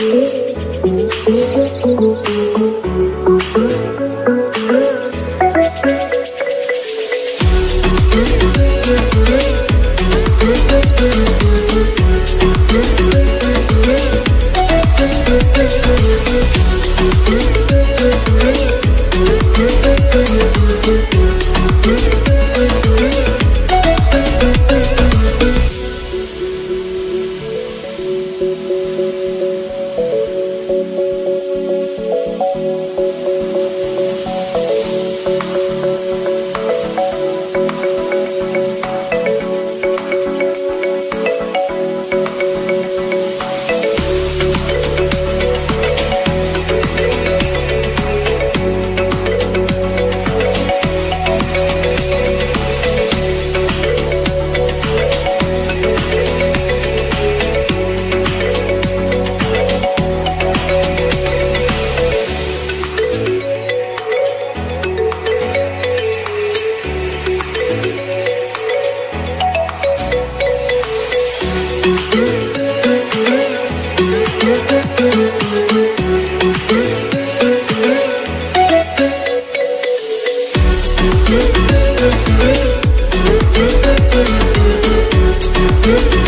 Thank you. Thank